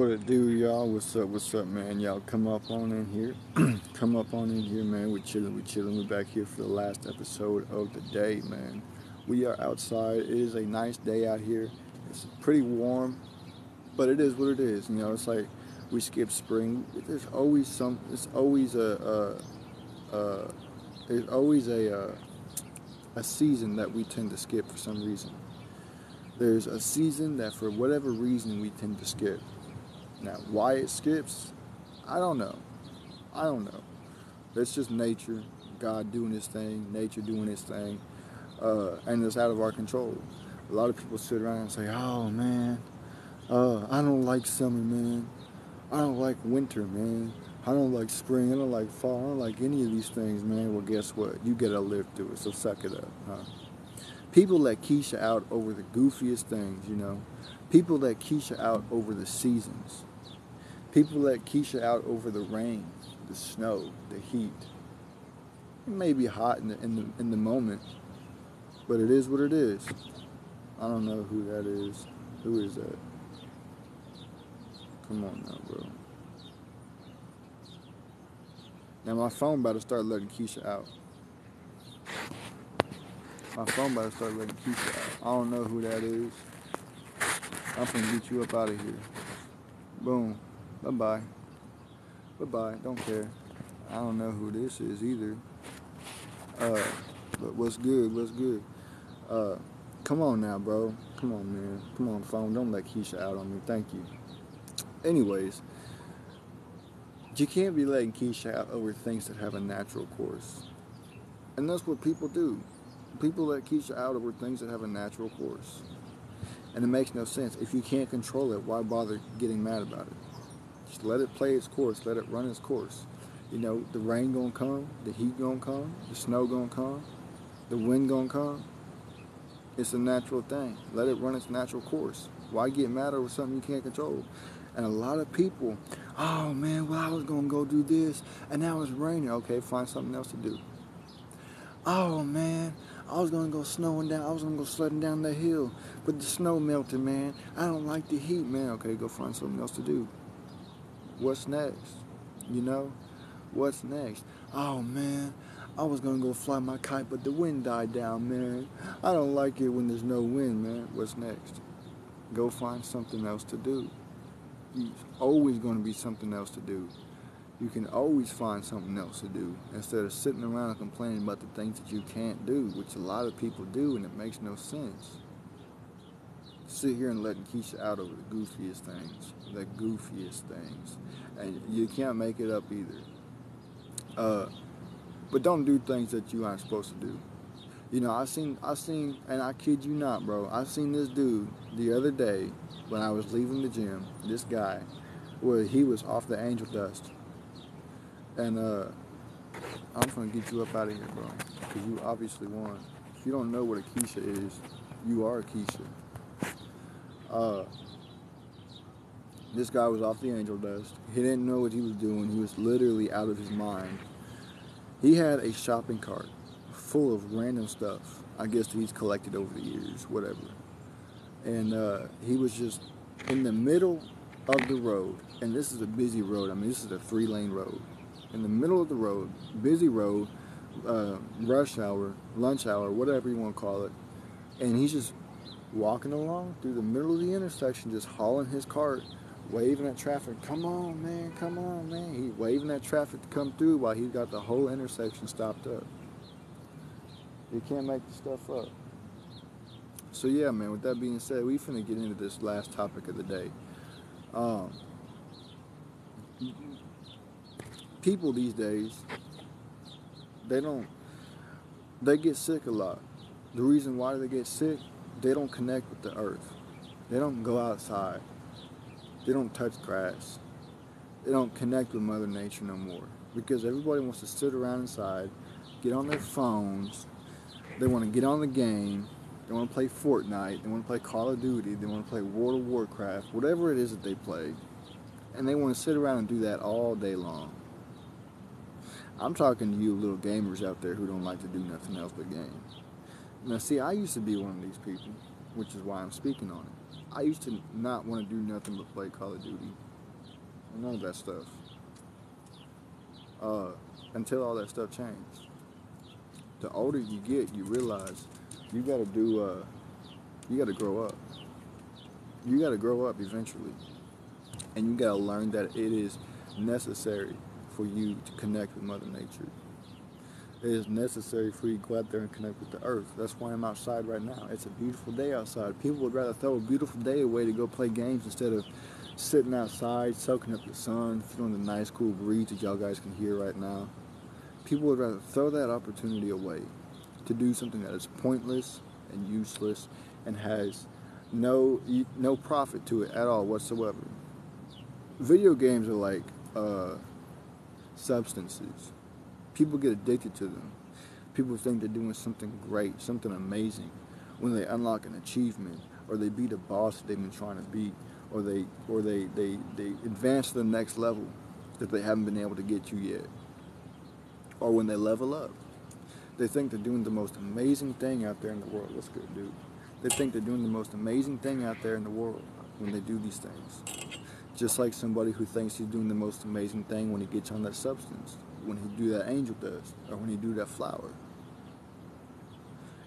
What it do, y'all? What's up? What's up, man? Y'all come up on in here. come up on in here, man. We're chilling. We're chilling. We're back here for the last episode of the day, man. We are outside. It is a nice day out here. It's pretty warm, but it is what it is. You know, it's like we skip spring. There's always some. It's always a. there's always a, a a season that we tend to skip for some reason. There's a season that, for whatever reason, we tend to skip now, why it skips, I don't know. I don't know. It's just nature, God doing His thing, nature doing His thing, uh, and it's out of our control. A lot of people sit around and say, "Oh man, uh, I don't like summer, man. I don't like winter, man. I don't like spring. I don't like fall. I don't like any of these things, man." Well, guess what? You gotta live through it. So suck it up, huh? People let Keisha out over the goofiest things, you know. People let Keisha out over the seasons. People let Keisha out over the rain, the snow, the heat. It may be hot in the, in the, in the moment, but it is what it is. I don't know who that is. Who is that? Come on now, bro. Now my phone about to start letting Keisha out. My phone about to start letting Keisha out. I don't know who that is. I'm gonna get you up out of here. Boom. Bye bye. Bye bye. Don't care. I don't know who this is either. Uh, but what's good? What's good? Uh, come on now, bro. Come on, man. Come on, phone. Don't let Keisha out on me. Thank you. Anyways, you can't be letting Keisha out over things that have a natural course. And that's what people do. People let Keisha out over things that have a natural course. And it makes no sense. If you can't control it, why bother getting mad about it? Just let it play its course. Let it run its course. You know, the rain gonna come, the heat gonna come, the snow gonna come, the wind gonna come. It's a natural thing. Let it run its natural course. Why get mad over something you can't control? And a lot of people, oh man, well I was gonna go do this, and now it's raining. Okay, find something else to do. Oh man, I was gonna go snowing down. I was gonna go sledding down the hill, but the snow melted, man. I don't like the heat, man. Okay, go find something else to do what's next? You know, what's next? Oh man, I was gonna go fly my kite, but the wind died down, man. I don't like it when there's no wind, man. What's next? Go find something else to do. There's always gonna be something else to do. You can always find something else to do instead of sitting around complaining about the things that you can't do, which a lot of people do, and it makes no sense sit here and let Keisha out over the goofiest things, the goofiest things, and you can't make it up either. Uh, but don't do things that you aren't supposed to do. You know, I seen, I seen, and I kid you not, bro. I seen this dude the other day when I was leaving the gym. This guy, where he was off the angel dust, and uh, I'm gonna get you up out of here, bro, because you obviously won. If you don't know what a Keisha is, you are a Keisha. Uh, this guy was off the angel dust. He didn't know what he was doing. He was literally out of his mind. He had a shopping cart full of random stuff. I guess he's collected over the years, whatever. And uh, he was just in the middle of the road. And this is a busy road. I mean, this is a three lane road. In the middle of the road, busy road, uh, rush hour, lunch hour, whatever you want to call it. And he's just walking along through the middle of the intersection, just hauling his cart, waving at traffic. Come on, man, come on, man. He waving at traffic to come through while he's got the whole intersection stopped up. You can't make the stuff up. So yeah, man. With that being said, we finna get into this last topic of the day. Um, people these days, they don't. They get sick a lot. The reason why they get sick they don't connect with the earth. They don't go outside. They don't touch grass. They don't connect with Mother Nature no more. Because everybody wants to sit around inside, get on their phones. They want to get on the game. They want to play Fortnite. They want to play Call of Duty. They want to play World of Warcraft. Whatever it is that they play. And they want to sit around and do that all day long. I'm talking to you little gamers out there who don't like to do nothing else but game. Now, see, I used to be one of these people, which is why I'm speaking on it. I used to not want to do nothing but play Call of Duty. and all that stuff. Uh, until all that stuff changed. The older you get, you realize you got to do. Uh, you got to grow up. You got to grow up eventually, and you got to learn that it is necessary for you to connect with Mother Nature. It is necessary for you to go out there and connect with the earth. That's why I'm outside right now. It's a beautiful day outside. People would rather throw a beautiful day away to go play games instead of sitting outside, soaking up the sun, feeling the nice cool breeze that y'all guys can hear right now. People would rather throw that opportunity away to do something that is pointless and useless and has no no profit to it at all whatsoever. Video games are like uh, substances. People get addicted to them. People think they're doing something great, something amazing, when they unlock an achievement or they beat a boss that they've been trying to beat, or they or they they, they advance to the next level that they haven't been able to get to yet, or when they level up. They think they're doing the most amazing thing out there in the world. What's good, dude? They think they're doing the most amazing thing out there in the world when they do these things. Just like somebody who thinks he's doing the most amazing thing when he gets on that substance, when he do that angel dust, or when he do that flower.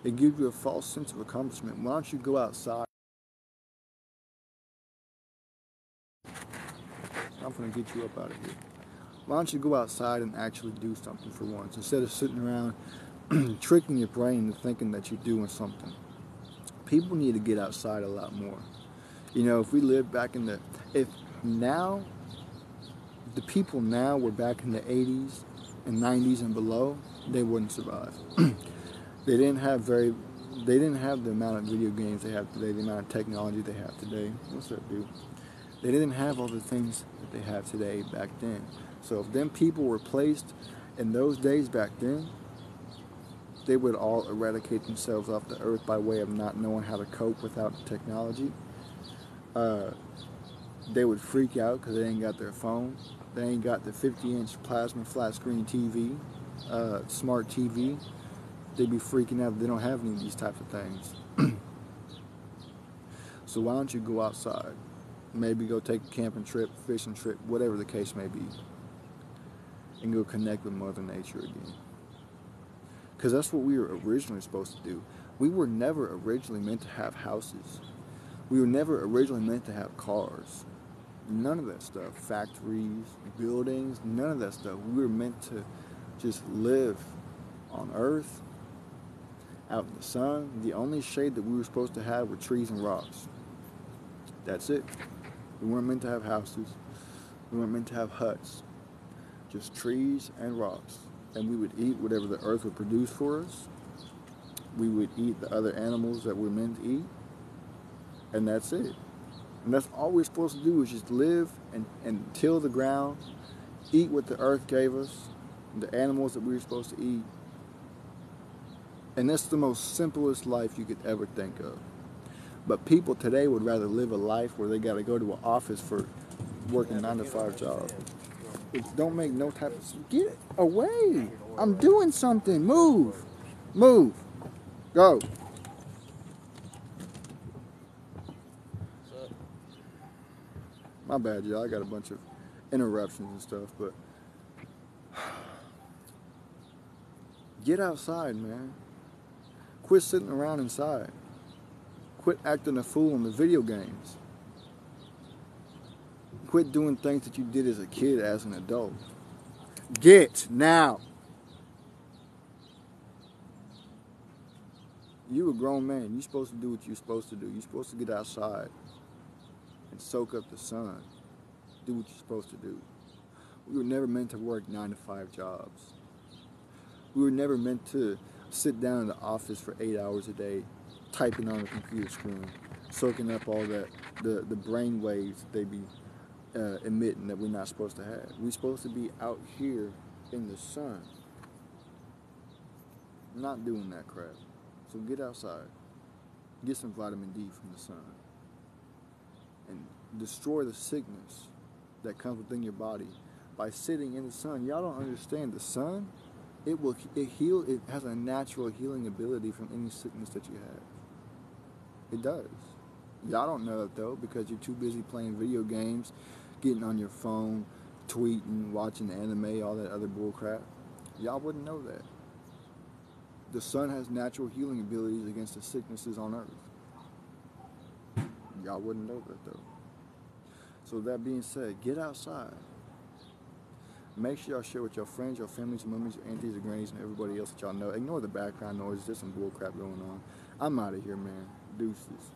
It gives you a false sense of accomplishment. Why don't you go outside? I'm gonna get you up out of here. Why don't you go outside and actually do something for once instead of sitting around tricking your brain into thinking that you're doing something. People need to get outside a lot more. You know, if we lived back in the, if now, the people now were back in the 80s and 90s and below, they wouldn't survive. they didn't have very, they didn't have the amount of video games they have today, the amount of technology they have today. What's that, dude? They didn't have all the things that they have today back then. So if them people were placed in those days back then, they would all eradicate themselves off the earth by way of not knowing how to cope without technology. Uh, they would freak out because they ain't got their phone. They ain't got the 50 inch plasma flat screen TV, uh, smart TV. They'd be freaking out if they don't have any of these types of things. so why don't you go outside? Maybe go take a camping trip, fishing trip, whatever the case may be, and go connect with Mother Nature again. Because that's what we were originally supposed to do. We were never originally meant to have houses. We were never originally meant to have cars. None of that stuff. Factories, buildings, none of that stuff. We were meant to just live on earth, out in the sun. The only shade that we were supposed to have were trees and rocks. That's it. We weren't meant to have houses. We weren't meant to have huts. Just trees and rocks and we would eat whatever the earth would produce for us. We would eat the other animals that we're meant to eat, and that's it. And that's all we're supposed to do is just live and, and till the ground, eat what the earth gave us, the animals that we were supposed to eat. And that's the most simplest life you could ever think of. But people today would rather live a life where they got to go to an office for working nine to five job. It don't make no type of get away. I'm doing something. Move. Move. Go. My bad, y'all. I got a bunch of interruptions and stuff, but get outside, man. Quit sitting around inside. Quit acting a fool in the video games. Quit doing things that you did as a kid as an adult. Get now. You a grown man. You're supposed to do what you're supposed to do. You're supposed to get outside and soak up the sun. Do what you're supposed to do. We were never meant to work nine to five jobs. We were never meant to sit down in the office for eight hours a day, typing on a computer screen, soaking up all that the, the brain waves they be uh, emitting that we're not supposed to have. We're supposed to be out here in the sun. Not doing that crap. So get outside. Get some vitamin D from the sun. And destroy the sickness that comes within your body by sitting in the sun. Y'all don't understand the sun. It will it heal it has a natural healing ability from any sickness that you have. It does. Y'all don't know it though because you're too busy playing video games getting on your phone, tweeting, watching anime, all that other bullcrap. Y'all wouldn't know that. The sun has natural healing abilities against the sicknesses on earth. Y'all wouldn't know that though. So that being said, get outside. Make sure y'all share with your friends, your families, your mummies, your aunties, your grannies, and everybody else that y'all know. Ignore the background noise. There's some bull crap going on. I'm out of here, man. Deuces.